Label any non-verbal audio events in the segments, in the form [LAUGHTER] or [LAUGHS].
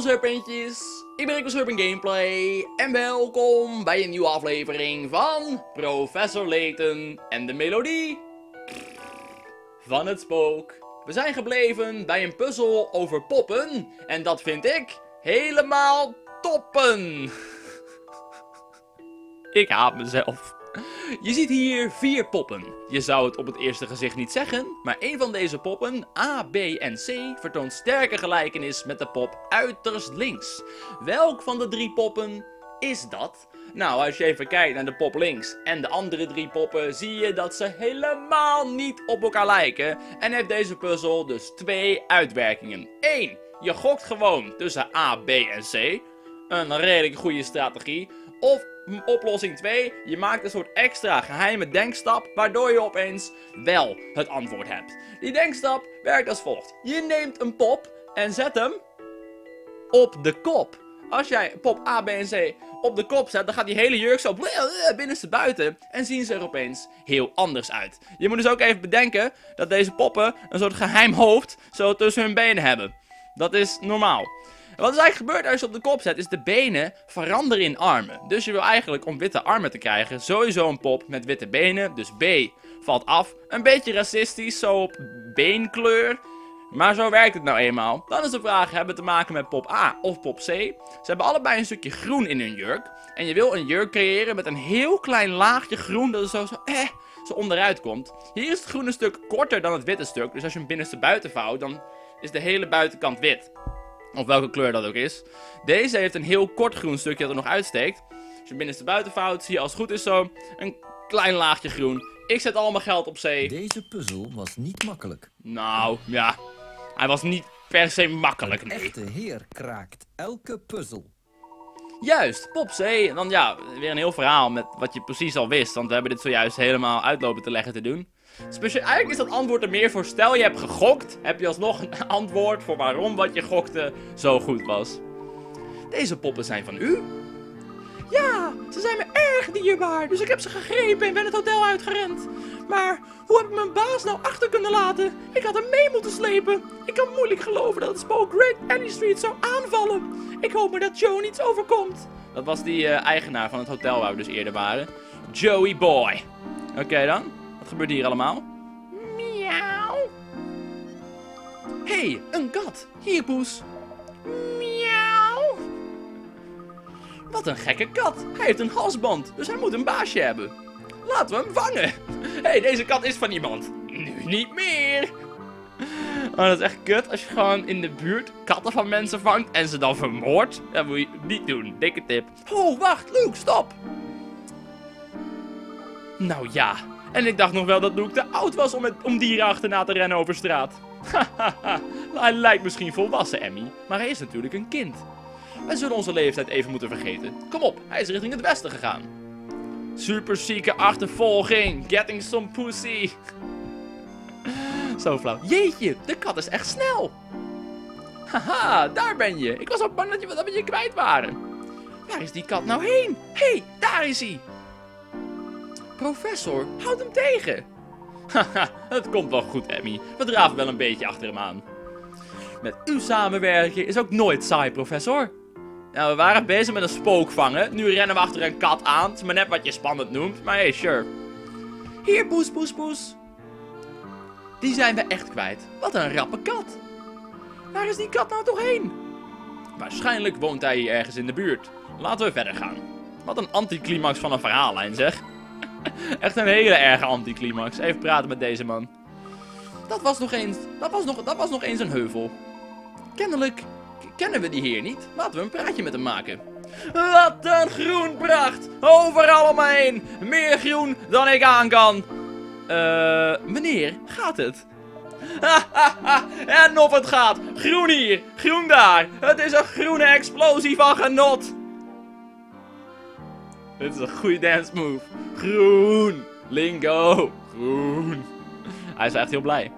Serpentjes, ik ben Rico Serpent Gameplay en welkom bij een nieuwe aflevering van Professor Layton en de melodie van het spook. We zijn gebleven bij een puzzel over poppen en dat vind ik helemaal toppen. [LAUGHS] ik haat mezelf. Je ziet hier vier poppen. Je zou het op het eerste gezicht niet zeggen, maar een van deze poppen, A, B en C, vertoont sterke gelijkenis met de pop uiterst links. Welk van de drie poppen is dat? Nou, als je even kijkt naar de pop links en de andere drie poppen, zie je dat ze helemaal niet op elkaar lijken. En heeft deze puzzel dus twee uitwerkingen. 1. Je gokt gewoon tussen A, B en C. Een redelijk goede strategie. Of oplossing 2, je maakt een soort extra geheime denkstap, waardoor je opeens wel het antwoord hebt. Die denkstap werkt als volgt. Je neemt een pop en zet hem op de kop. Als jij pop A, B en C op de kop zet, dan gaat die hele jurk zo binnenste buiten. En zien ze er opeens heel anders uit. Je moet dus ook even bedenken dat deze poppen een soort geheim hoofd zo tussen hun benen hebben. Dat is normaal. Wat is eigenlijk gebeurd als je op de kop zet, is de benen veranderen in armen. Dus je wil eigenlijk, om witte armen te krijgen, sowieso een pop met witte benen. Dus B valt af. Een beetje racistisch, zo op beenkleur. Maar zo werkt het nou eenmaal. Dan is de vraag, hebben we te maken met pop A of pop C? Ze hebben allebei een stukje groen in hun jurk. En je wil een jurk creëren met een heel klein laagje groen dat er zo, zo, eh, zo onderuit komt. Hier is het groene stuk korter dan het witte stuk. Dus als je hem binnenste buiten vouwt, dan is de hele buitenkant wit. Of welke kleur dat ook is. Deze heeft een heel kort groen stukje dat er nog uitsteekt. Als je binnenste buiten vouwt, zie je als het goed is zo een klein laagje groen. Ik zet al mijn geld op C. Deze puzzel was niet makkelijk. Nou, ja. Hij was niet per se makkelijk. Een echte heer kraakt elke puzzel. Juist, pop C. En dan ja, weer een heel verhaal met wat je precies al wist. Want we hebben dit zojuist helemaal uitlopen te leggen te doen. Specia eigenlijk is dat antwoord er meer voor. Stel je hebt gegokt, heb je alsnog een [LAUGHS] antwoord voor waarom wat je gokte zo goed was. Deze poppen zijn van u? Ja, ze zijn me erg dierbaar, dus ik heb ze gegrepen en ben het hotel uitgerend. Maar hoe heb ik mijn baas nou achter kunnen laten? Ik had hem mee moeten slepen. Ik kan moeilijk geloven dat het spook Great Alley Street zou aanvallen. Ik hoop maar dat Joe niets overkomt. Dat was die eh, eigenaar van het hotel waar we dus eerder waren. Joey Boy. Oké dan, gebeurt hier allemaal? Miauw. hey, een kat. Hier, poes. Miauw. Wat een gekke kat. Hij heeft een halsband, dus hij moet een baasje hebben. Laten we hem vangen. Hé, hey, deze kat is van iemand. Nu niet meer. Oh, dat is echt kut als je gewoon in de buurt katten van mensen vangt en ze dan vermoordt. Dat moet je niet doen. Dikke tip. Oh, wacht, Luke, stop. Nou ja. En ik dacht nog wel dat Luke te oud was om, om dieren achterna te rennen over straat. Hahaha. [LAUGHS] hij lijkt misschien volwassen, Emmy. Maar hij is natuurlijk een kind. Wij zullen onze leeftijd even moeten vergeten. Kom op, hij is richting het westen gegaan. Super zieke achtervolging. Getting some pussy. [LAUGHS] Zo flauw. Jeetje, de kat is echt snel. Haha, daar ben je. Ik was al bang dat, je, dat je kwijt waren. Waar is die kat nou heen? Hé, hey, daar is hij. Professor, houd hem tegen. Haha, [LAUGHS] het komt wel goed, Emmy. We draven wel een beetje achter hem aan. Met u samenwerken is ook nooit saai, professor. Nou, we waren bezig met een spook vangen. Nu rennen we achter een kat aan. Het is maar net wat je spannend noemt. Maar hey, sure. Hier, poes, poes, poes. Die zijn we echt kwijt. Wat een rappe kat. Waar is die kat nou toch heen? Waarschijnlijk woont hij hier ergens in de buurt. Laten we verder gaan. Wat een anticlimax van een verhaallijn, zeg. [LAUGHS] Echt een hele erge anticlimax. Even praten met deze man. Dat was nog eens, dat was nog, dat was nog eens een heuvel. Kennelijk kennen we die heer niet. Laten we een praatje met hem maken. Wat een groen pracht! Overal om me heen! Meer groen dan ik aan kan! Eh, meneer, gaat het? [LAUGHS] En of het gaat! Groen hier, groen daar! Het is een groene explosie van genot! Dit is een goede dance move. Groen! Lingo! Groen! Hij is echt heel blij.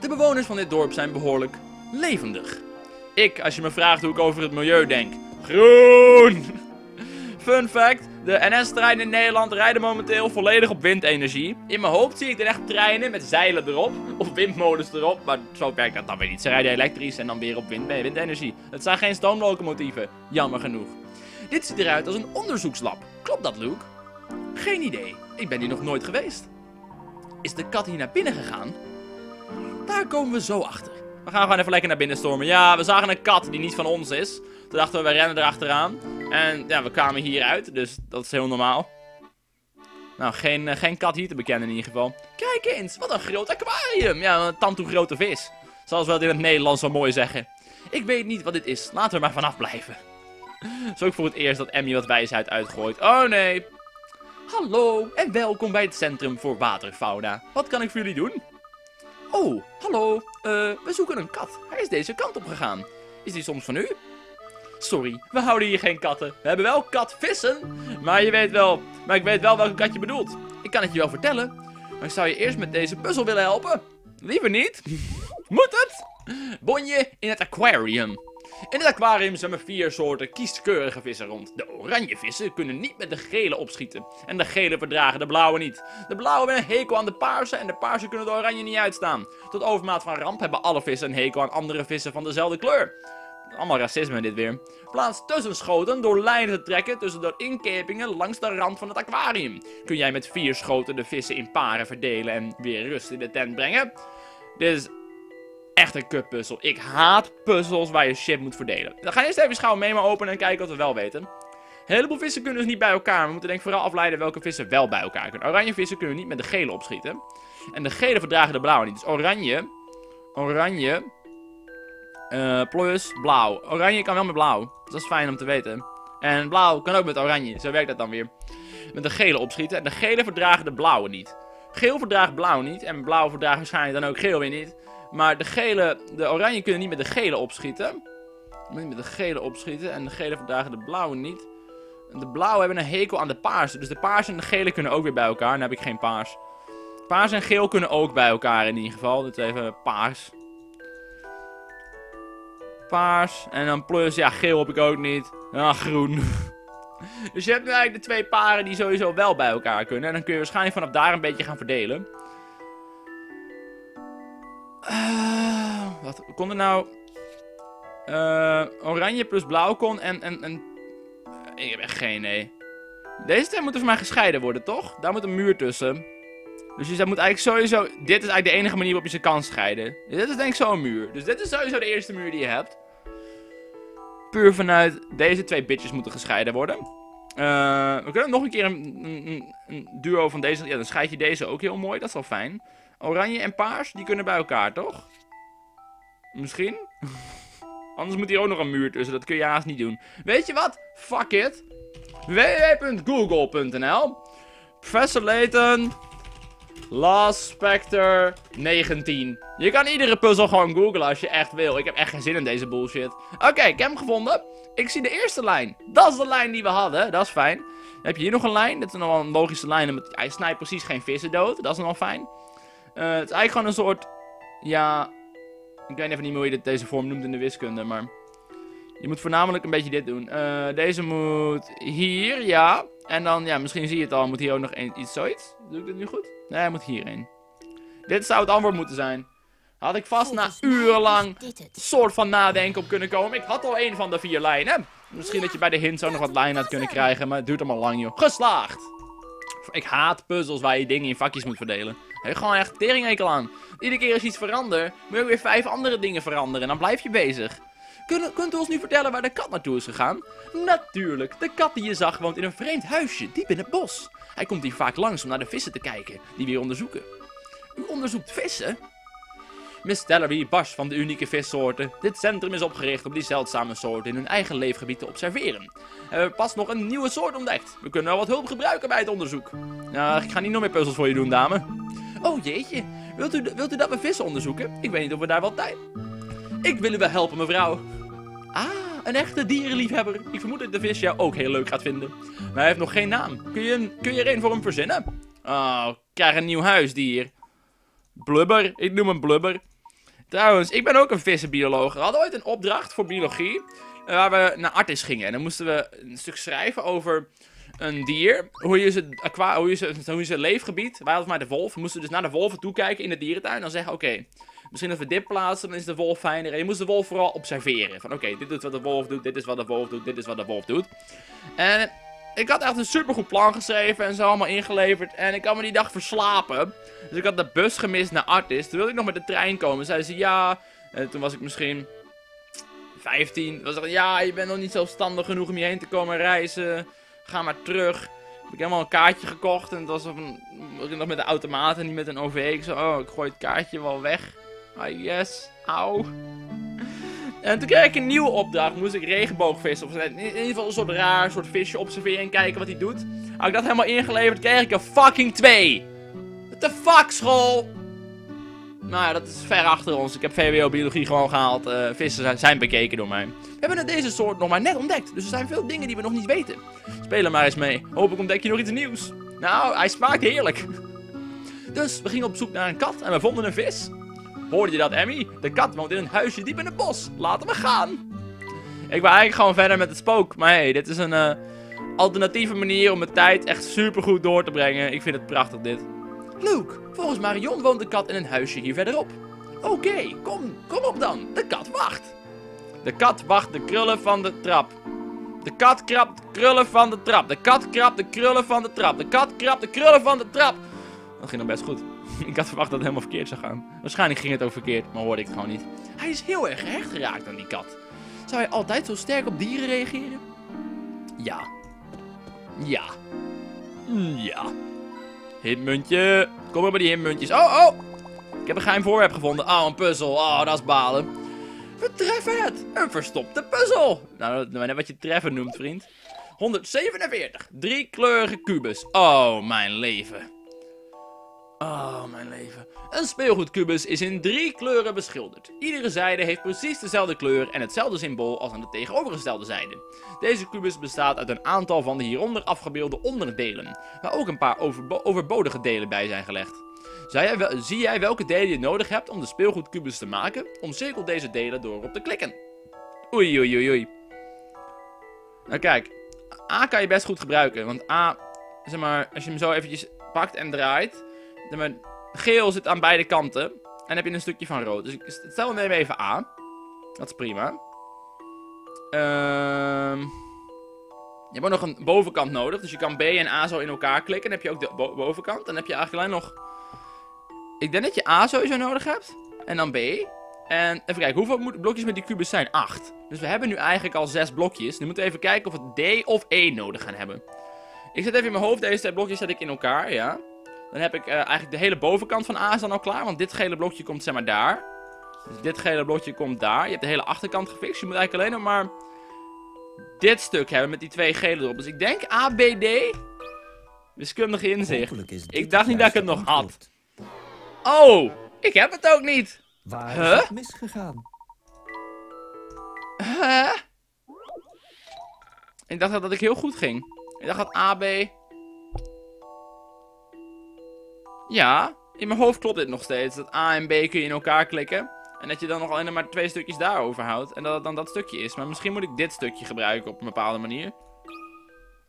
De bewoners van dit dorp zijn behoorlijk levendig. Ik, als je me vraagt hoe ik over het milieu denk. Groen! Fun fact, de NS-treinen in Nederland rijden momenteel volledig op windenergie. In mijn hoofd zie ik dan echt treinen met zeilen erop, of windmolens erop, maar zo werkt dat dan weer niet. Ze rijden elektrisch en dan weer op wind, windenergie. Het zijn geen stoomlocomotieven, jammer genoeg. Dit ziet eruit als een onderzoekslab. Klopt dat, Luke? Geen idee, ik ben hier nog nooit geweest. Is de kat hier naar binnen gegaan? Daar komen we zo achter. We gaan gewoon even lekker naar binnen stormen. Ja, we zagen een kat die niet van ons is. Toen dachten we, we rennen erachteraan. En ja, we kwamen hier uit, dus dat is heel normaal. Nou, geen, uh, geen kat hier te bekennen in ieder geval. Kijk eens, wat een groot aquarium. Ja, een tand grote vis. Zoals we dat in het Nederlands zo mooi zeggen. Ik weet niet wat dit is, laten we maar vanaf blijven. [LAUGHS] Het is ook voor het eerst dat Emmy wat wijsheid uitgooit. Oh nee. Hallo en welkom bij het Centrum voor Waterfauna. Wat kan ik voor jullie doen? Oh, hallo. Uh, we zoeken een kat. Hij is deze kant op gegaan. Is die soms van u? Sorry, we houden hier geen katten. We hebben wel katvissen, maar je weet wel... Maar ik weet wel welke kat je bedoelt. Ik kan het je wel vertellen. Maar ik zou je eerst met deze puzzel willen helpen. Liever niet. [LAUGHS] Moet het? Bonje in het aquarium. In het aquarium zijn er vier soorten kieskeurige vissen rond. De oranje vissen kunnen niet met de gele opschieten. En de gele verdragen de blauwe niet. De blauwe hebben een hekel aan de paarse en de paarse kunnen de oranje niet uitstaan. Tot overmaat van ramp hebben alle vissen een hekel aan andere vissen van dezelfde kleur. Allemaal racisme dit weer. Plaats tussenschoten door lijnen te trekken tussen de inkepingen langs de rand van het aquarium. Kun jij met vier schoten de vissen in paren verdelen en weer rust in de tent brengen? Dit echt een kutpuzzel. Ik haat puzzels waar je shit moet verdelen. Dan ga je eerst even schouw maar openen en kijken wat we wel weten. Een heleboel vissen kunnen dus niet bij elkaar. We moeten denk ik vooral afleiden welke vissen wel bij elkaar kunnen. Oranje vissen kunnen niet met de gele opschieten. En de gele verdragen de blauwe niet. Dus oranje. Oranje uh, plus blauw. Oranje kan wel met blauw. Dat is fijn om te weten. En blauw kan ook met oranje. Zo werkt dat dan weer. Met de gele opschieten. En de gele verdragen de blauwe niet. Geel verdraagt blauw niet. En blauw verdraagt waarschijnlijk dan ook geel weer niet. Maar de gele, de oranje kunnen niet met de gele opschieten. Niet met de gele opschieten. En de gele verdragen de blauwe niet. De blauwe hebben een hekel aan de paarse. Dus de paarse en de gele kunnen ook weer bij elkaar. Dan heb ik geen paars. Paars en geel kunnen ook bij elkaar in ieder geval. Is even paars. Paars. En dan plus, ja, geel heb ik ook niet. Ah, groen. [LAUGHS] dus je hebt nu eigenlijk de twee paren die sowieso wel bij elkaar kunnen. En dan kun je waarschijnlijk vanaf daar een beetje gaan verdelen. Uh, wat kon er nou... Uh, oranje plus blauw kon en... en, en ik heb echt geen idee. Deze twee moeten voor mij gescheiden worden, toch? Daar moet een muur tussen. Dus je moet eigenlijk sowieso... Dit is eigenlijk de enige manier waarop je ze kan scheiden. Dit is denk ik zo'n muur. Dus dit is sowieso de eerste muur die je hebt. Puur vanuit deze twee bitches moeten gescheiden worden. Uh, we kunnen nog een keer een, een, een, duo van deze... Ja, dan scheid je deze ook heel mooi. Dat is wel fijn. Oranje en paars, die kunnen bij elkaar, toch? Misschien? [LAUGHS] Anders moet hier ook nog een muur tussen. Dat kun je haast niet doen. Weet je wat? Fuck it. www.google.nl Professor Layton Last Spectre 19. Je kan iedere puzzel gewoon googlen als je echt wil. Ik heb echt geen zin in deze bullshit. Oké, ik heb hem gevonden. Ik zie de eerste lijn. Dat is de lijn die we hadden. Dat is fijn. Dan heb je hier nog een lijn. Dat is nog wel een logische lijn. Hij snijdt precies geen vissen dood. Dat is nog wel fijn. Uh, het is eigenlijk gewoon een soort... Ja... Ik weet even niet meer hoe je dit, deze vorm noemt in de wiskunde, maar... Je moet voornamelijk een beetje dit doen. Uh, deze moet hier, ja. En dan, ja, misschien zie je het al, moet hier ook nog een, iets zoiets. Doe ik dit nu goed? Nee, hij moet hierin. Dit zou het antwoord moeten zijn. Had ik vast na urenlang soort van nadenken op kunnen komen. Ik had al een van de vier lijnen. Misschien dat je bij de hint zo nog wat lijnen had kunnen krijgen, maar het duurt allemaal lang, joh. Geslaagd! Ik haat puzzels waar je dingen in vakjes moet verdelen. Heb je gewoon echt teringhekel aan. Iedere keer als iets verandert, moet je weer vijf andere dingen veranderen. En dan blijf je bezig. Kunt, kunt u ons nu vertellen waar de kat naartoe is gegaan? Natuurlijk, de kat die je zag woont in een vreemd huisje, diep in het bos. Hij komt hier vaak langs om naar de vissen te kijken, die we hier onderzoeken. U onderzoekt vissen? Miss Tellery barst van de unieke vissoorten. Dit centrum is opgericht om die zeldzame soorten in hun eigen leefgebied te observeren. We hebben pas nog een nieuwe soort ontdekt. We kunnen wel wat hulp gebruiken bij het onderzoek. Nou, ik ga niet nog meer puzzels voor je doen, dame. Oh jeetje, wilt u, wilt u dat we vissen onderzoeken? Ik weet niet of we daar wel tijd... Ik wil u wel helpen, mevrouw. Ah, een echte dierenliefhebber. Ik vermoed dat de vis jou ook heel leuk gaat vinden. Maar hij heeft nog geen naam. Kun je, kun je er een voor hem verzinnen? Oh, krijg een nieuw huisdier. Blubber, ik noem hem Blubber. Trouwens, ik ben ook een vissenbioloog. We hadden ooit een opdracht voor biologie. eh, Waar we naar Artis gingen. En dan moesten we een stuk schrijven over een dier. Hoe je ze, aqua, hoe je ze, hoe je ze leefgebied. Wij hadden maar de wolf. We moesten dus naar de wolven toekijken in de dierentuin. En dan zeggen, oké, misschien als we dit plaatsen, dan is de wolf fijner. En je moest de wolf vooral observeren. Van oké, dit is wat de wolf doet, dit is wat de wolf doet, dit is wat de wolf doet. En ik had echt een supergoed plan geschreven en zo allemaal ingeleverd. En ik had me die dag verslapen. Dus ik had de bus gemist naar Artis. Toen wilde ik nog met de trein komen. Zeiden ze ja. En toen was ik misschien 15. Was ik, ja, je bent nog niet zelfstandig genoeg om hierheen te komen reizen. Ga maar terug. Heb ik helemaal een kaartje gekocht. En het was een, nog met de automaat en niet met een OV. Ik zei, oh, ik gooi het kaartje wel weg. Ah, yes. Auw. En toen kreeg ik een nieuwe opdracht. Moest ik regenboogvissen. Of in ieder geval een soort raar soort visje observeren en kijken wat hij doet. Had ik dat helemaal ingeleverd, kreeg ik een fucking 2. What the fuck, school? Nou ja, dat is ver achter ons. Ik heb VWO biologie gewoon gehaald. Eh, vissen zijn, zijn bekeken door mij. We hebben deze soort nog maar net ontdekt. Dus er zijn veel dingen die we nog niet weten. Speel er maar eens mee. Hopelijk ontdek je nog iets nieuws. Nou, hij smaakt heerlijk. [LAUGHS] Dus we gingen op zoek naar een kat en we vonden een vis. Hoorde je dat, Emmy? De kat woont in een huisje diep in het bos. Laten we gaan. Ik wil eigenlijk gewoon verder met het spook. Maar hey, dit is een eh, alternatieve manier om mijn tijd echt supergoed door te brengen. Ik vind het prachtig dit. Luke, volgens Marion woont de kat in een huisje hier verderop. Oké, kom, kom op dan. De kat wacht. De kat wacht de krullen van de trap. De kat krabt de krullen van de trap. De kat krabt de krullen van de trap. De kat krabt de krullen van de trap. Dat ging nog best goed. [LAUGHS] Ik had verwacht dat het helemaal verkeerd zou gaan. Waarschijnlijk ging het ook verkeerd, maar hoorde ik het gewoon niet. Hij is heel erg gehecht geraakt aan die kat. Zou hij altijd zo sterk op dieren reageren? Ja. Ja. Ja. Hitmuntje. Kom maar bij die hitmuntjes. Oh, oh. Ik heb een geheim voorwerp gevonden. Oh, een puzzel. Oh, dat is balen. We treffen het. Een verstopte puzzel. Nou, dat wat je treffen noemt, vriend. 147. Drie kleurige kubus. Oh, mijn leven. Oh, mijn leven. Een speelgoedkubus is in drie kleuren beschilderd. Iedere zijde heeft precies dezelfde kleur en hetzelfde symbool als aan de tegenovergestelde zijde. Deze kubus bestaat uit een aantal van de hieronder afgebeelde onderdelen, waar ook een paar overbo- overbodige delen bij zijn gelegd. Jij zie jij welke delen je nodig hebt om de speelgoedkubus te maken? Omcirkel deze delen door op te klikken. Oei, oei, oei, oei. Nou kijk, A kan je best goed gebruiken, want A, zeg maar, als je hem zo eventjes pakt en draait, geel zit aan beide kanten. En dan heb je een stukje van rood. Dus ik stel hem even A. Dat is prima. Ehm je hebt ook nog een bovenkant nodig. Dus je kan B en A zo in elkaar klikken. Dan heb je ook de bo- bovenkant. Dan heb je eigenlijk alleen nog... Ik denk dat je A sowieso nodig hebt. En dan B. En even kijken, hoeveel moet- blokjes met die kubus zijn? 8. Dus we hebben nu eigenlijk al 6 blokjes. Nu moeten we even kijken of we D of E nodig gaan hebben. Ik zet even in mijn hoofd, deze twee blokjes zet ik in elkaar, ja. Dan heb ik eh, eigenlijk de hele bovenkant van A is dan al klaar. Want dit gele blokje komt zeg maar daar. Dus dit gele blokje komt daar. Je hebt de hele achterkant gefixt. Je moet eigenlijk alleen nog maar dit stuk hebben met die twee gele erop. Dus ik denk A, B, D. Wiskundig inzicht. Ik dacht niet dat ik het nog had. Oh, ik heb het ook niet. Waar Huh? is het misgegaan? Huh? Ik dacht dat, ik heel goed ging. Ik dacht dat A, Ja, in mijn hoofd klopt dit nog steeds. Dat A en B kun je in elkaar klikken. En dat je dan nog alleen maar twee stukjes daarover houdt. En dat het dan dat stukje is. Maar misschien moet ik dit stukje gebruiken op een bepaalde manier.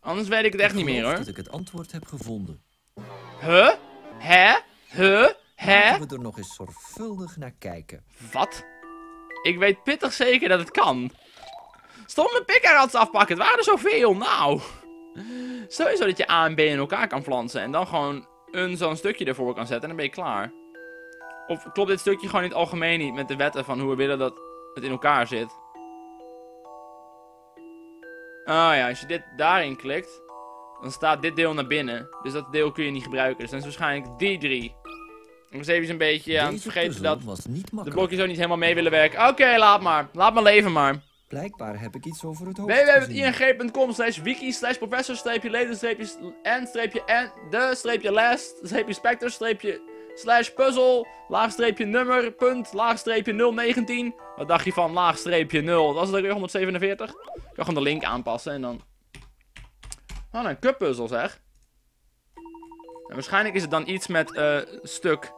Anders weet ik het echt niet meer hoor. dat ik het antwoord heb gevonden. Huh? Hè? Huh? Hè? Laten we er nog eens zorgvuldig naar kijken. Wat? Ik weet pittig zeker dat het kan. Stop mijn pickarots afpakken. Het waren er zoveel. Nou. Sowieso dat je A en B in elkaar kan flansen. En dan gewoon een zo'n stukje ervoor kan zetten. En dan ben je klaar. Of klopt dit stukje gewoon in het algemeen niet met de wetten van hoe we willen dat het in elkaar zit? Oh ja, als je dit daarin klikt. Dan staat dit deel naar binnen. Dus dat deel kun je niet gebruiken. Dus dan is waarschijnlijk die drie. Ik was even een beetje aan het vergeten dat de blokjes ook niet helemaal mee willen werken. Oké, laat maar. Laat maar leven maar. Blijkbaar heb ik iets over het hoofd gezien. www.ing.com slash wiki slash professor streepje leden streepje en streepje en de streepje last streepje specter streepje slash puzzel laag streepje nummer punt laag streepje 019. Wat dacht je van laag streepje 0? Dat is ook weer 147. Ik kan gewoon de link aanpassen en dan... Oh, een cuppuzzel zeg. En waarschijnlijk is het dan iets met eh stuk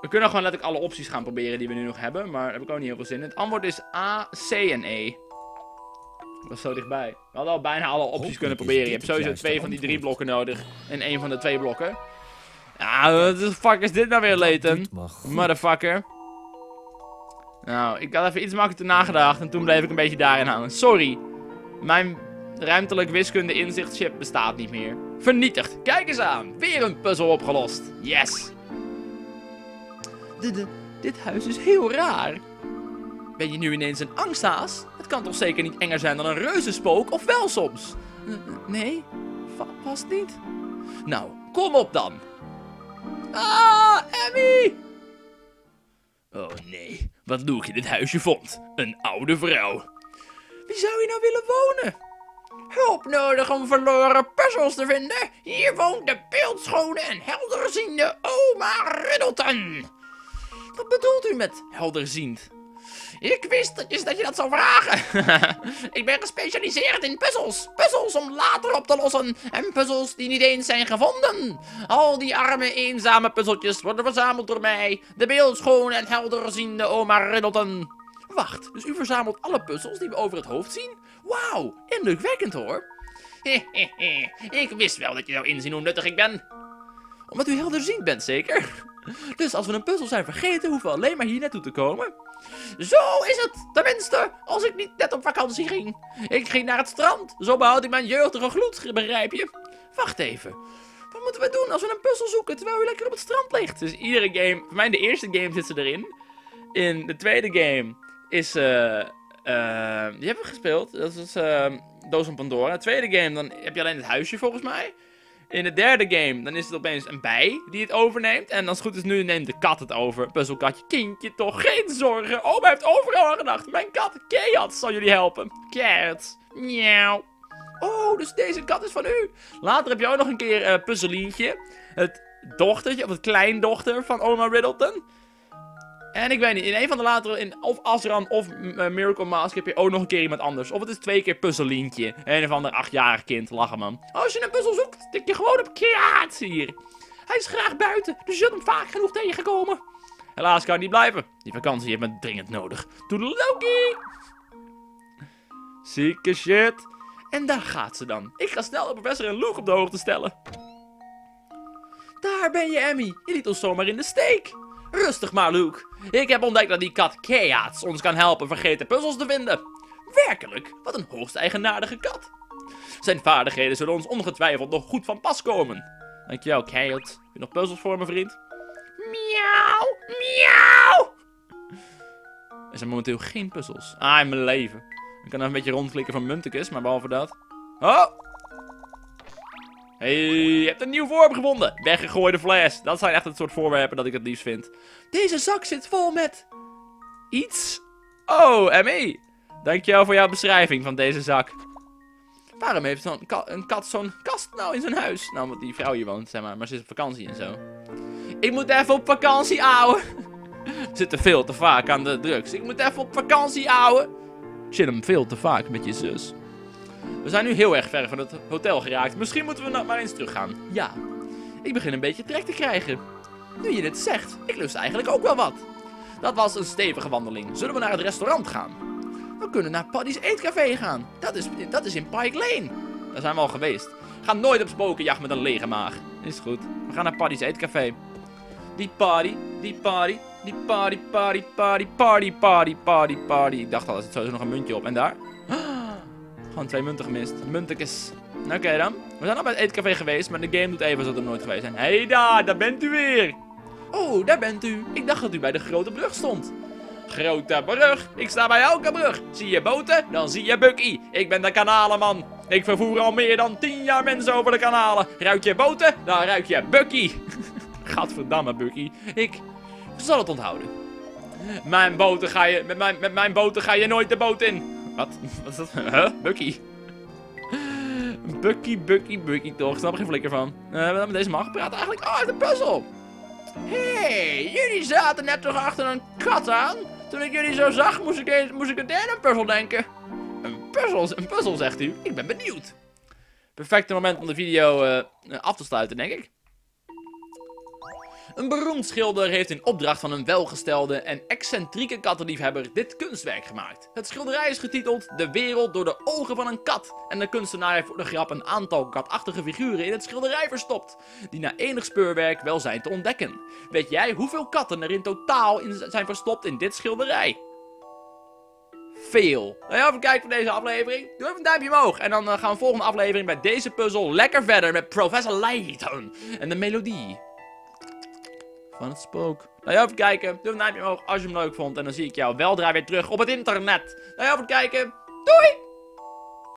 We kunnen gewoon letterlijk alle opties gaan proberen die we nu nog hebben. Maar daar heb ik ook niet heel veel zin in. Het antwoord is A, C en E. Dat is zo dichtbij. We hadden al bijna alle opties kunnen proberen. Je hebt sowieso twee van die drie blokken nodig. En één van de twee blokken. Ja, wat de fuck is dit nou weer, Leighton? Motherfucker. Nou, ik had even iets makkelijker nagedacht en toen bleef ik een beetje daarin hangen. Sorry. Mijn ruimtelijk wiskunde inzichtschip bestaat niet meer. Vernietigd. Kijk eens aan. Weer een puzzel opgelost. Yes. Dit, dit huis is heel raar. Ben je nu ineens een angsthaas? Het kan toch zeker niet enger zijn dan een reuzenspook, of wel soms? Nee, vast niet. Nou, kom op dan. Ah, Emmy! Oh nee, wat ik in dit huisje vond? Een oude vrouw. Wie zou hier nou willen wonen? Hulp nodig om verloren puzzels te vinden? Hier woont de beeldschone en helderziende oma Riddleton. Wat bedoelt u met helderziend? Ik wist dat je, dat je dat zou vragen. [LAUGHS] ik ben gespecialiseerd in puzzels. Puzzels om later op te lossen. En puzzels die niet eens zijn gevonden. Al die arme, eenzame puzzeltjes worden verzameld door mij. De beeldschone en helderziende oma Riddleton. Wacht, dus u verzamelt alle puzzels die we over het hoofd zien? Wauw, indrukwekkend hoor. [LAUGHS] ik wist wel dat je zou inzien hoe nuttig ik ben. Omdat u helderziend bent, zeker? Dus als we een puzzel zijn vergeten, hoeven we alleen maar hier naartoe te komen. Zo is het, tenminste, als ik niet net op vakantie ging. Ik ging naar het strand, zo behoud ik mijn jeugdige gloed, begrijp je? Wacht even, wat moeten we doen als we een puzzel zoeken terwijl u lekker op het strand ligt? Dus iedere game, voor mij de eerste game zit ze erin. In de tweede game is, uh, die hebben we gespeeld, dat is uh, Doos van Pandora. De tweede game, dan heb je alleen het huisje volgens mij. In de derde game, dan is het opeens een bij die het overneemt. En als het goed is nu, neemt de kat het over. Puzzelkatje, kindje, toch geen zorgen. Oma heeft overal aan gedacht. Mijn kat, Keat, zal jullie helpen. Cat, miauw. Oh, dus deze kat is van u. Later heb je ook nog een keer uh, puzzelientje. Het dochtertje, of het kleindochter van oma Riddleton. En ik weet niet, in een van de latere, in of Asran of uh, Miracle Mask heb je ook nog een keer iemand anders. Of het is twee keer puzzelientje. Een of ander achtjarig kind, lachen man. Als je een puzzel zoekt, tik je gewoon op Keat hier. Hij is graag buiten, dus je zult hem vaak genoeg tegenkomen. Helaas kan hij niet blijven. Die vakantie heeft me dringend nodig. Toedeledokie! Zieke shit. En daar gaat ze dan. Ik ga snel de professor en Luke op de hoogte stellen. Daar ben je, Emmy. Je liet ons zomaar in de steek. Rustig maar, Luke. Ik heb ontdekt dat die kat Keats ons kan helpen vergeten puzzels te vinden. Werkelijk, wat een hoogst eigenaardige kat. Zijn vaardigheden zullen ons ongetwijfeld nog goed van pas komen. Dankjewel, Keat. Heb je nog puzzels voor me, vriend? Miauw, miauw. Er zijn momenteel geen puzzels. Ah, in mijn leven. Ik kan even een beetje rondklikken van muntekes, maar behalve dat... Oh! Hey, je hebt een nieuw voorwerp gevonden. Weggegooide fles. Dat zijn echt het soort voorwerpen dat ik het liefst vind. Deze zak zit vol met... Iets? Oh, Emmy. Dankjewel voor jouw beschrijving van deze zak. Waarom heeft zo'n een kat zo'n kast nou in zijn huis? Nou, omdat die vrouw hier woont, zeg maar. Maar ze is op vakantie en zo. Ik moet even op vakantie, ouwe. [LAUGHS] Zit er veel te vaak aan de drugs. Ik moet even op vakantie, ouwe. Chill hem veel te vaak met je zus. We zijn nu heel erg ver van het hotel geraakt. Misschien moeten we nog maar eens teruggaan. Ja, ik begin een beetje trek te krijgen. Nu je dit zegt, ik lust eigenlijk ook wel wat. Dat was een stevige wandeling. Zullen we naar het restaurant gaan? We kunnen naar Paddy's Eetcafé gaan. Dat is, dat is in Pike Lane. Daar zijn we al geweest. Ga nooit op spokenjacht met een lege maag. Is goed. We gaan naar Paddy's Eetcafé. Die party, die party, die party, party, party, party, party, party, party. Ik dacht al, er zit sowieso nog een muntje op. En daar? Gewoon twee munten gemist. Muntekes. Oké okay, dan. We zijn al bij het eetcafé geweest, maar de game doet even alsof we nooit geweest zijn. Hé hey daar, daar bent u weer. Oh, daar bent u. Ik dacht dat u bij de grote brug stond. Grote brug? Ik sta bij elke brug. Zie je boten? Dan zie je Bucky. Ik ben de kanalenman. Ik vervoer al meer dan 10 jaar mensen over de kanalen. Ruik je boten? Dan ruik je Bucky. [LAUGHS] Gadverdamme, Bucky. Ik zal het onthouden. Mijn boten ga je, met, mijn, met mijn boten ga je nooit de boot in. Wat? [LAUGHS] Wat is dat? Huh? Bucky. Bucky, Bucky, Bucky toch. Ik snap er geen flikker van. Uh, we hebben met deze man gepraat eigenlijk. Oh, de puzzel. hey, jullie zaten net toch achter een kat aan? Toen ik jullie zo zag, moest ik, eens, moest ik een derde puzzel denken. Een puzzel, een puzzel, zegt u. Ik ben benieuwd. Perfecte moment om de video uh, af te sluiten, denk ik. Een beroemd schilder heeft in opdracht van een welgestelde en excentrieke kattenliefhebber dit kunstwerk gemaakt. Het schilderij is getiteld De wereld door de ogen van een kat. En de kunstenaar heeft voor de grap een aantal katachtige figuren in het schilderij verstopt, die na enig speurwerk wel zijn te ontdekken. Weet jij hoeveel katten er in totaal in zijn verstopt in dit schilderij? veel. Nou even kijken voor deze aflevering. Doe even een duimpje omhoog. En dan uh, gaan we volgende aflevering bij deze puzzel lekker verder met Professor Layton. En de melodie van het spook. Nou ja, even kijken. Doe een duimpje omhoog als je hem leuk vond. En dan zie ik jou weldra weer terug op het internet. Nou ja, even kijken. Doei!